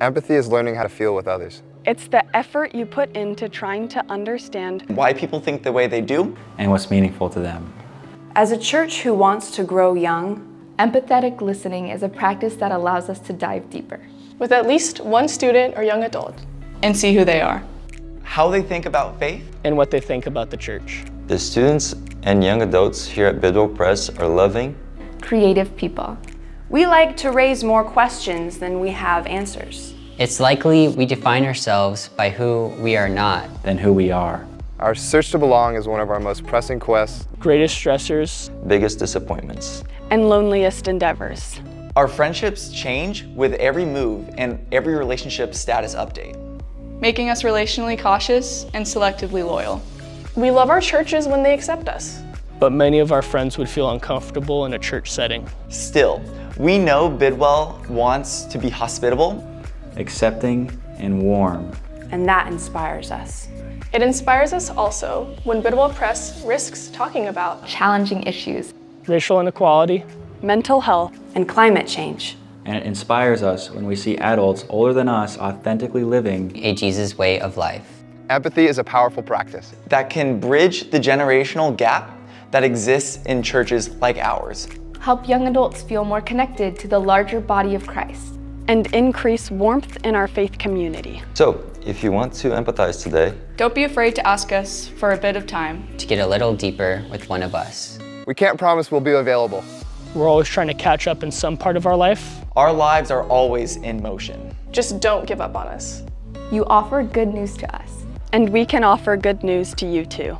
Empathy is learning how to feel with others. It's the effort you put into trying to understand why people think the way they do, and what's meaningful to them. As a church who wants to grow young, empathetic listening is a practice that allows us to dive deeper. With at least one student or young adult. And see who they are. How they think about faith. And what they think about the church. The students and young adults here at Bidwell Pres are loving, creative people. We like to raise more questions than we have answers. It's likely we define ourselves by who we are not than who we are. Our search to belong is one of our most pressing quests, greatest stressors, biggest disappointments, and loneliest endeavors. Our friendships change with every move and every relationship status update, making us relationally cautious and selectively loyal. We love our churches when they accept us. But many of our friends would feel uncomfortable in a church setting. Still, we know Bidwell wants to be hospitable, accepting, and warm. And that inspires us. It inspires us also when Bidwell Pres risks talking about challenging issues, racial inequality, mental health, and climate change. And it inspires us when we see adults older than us authentically living a Jesus way of life. Empathy is a powerful practice that can bridge the generational gap that exists in churches like ours. Help young adults feel more connected to the larger body of Christ. And increase warmth in our faith community. So, if you want to empathize today, don't be afraid to ask us for a bit of time to get a little deeper with one of us. We can't promise we'll be available. We're always trying to catch up in some part of our life. Our lives are always in motion. Just don't give up on us. You offer good news to us. And we can offer good news to you too.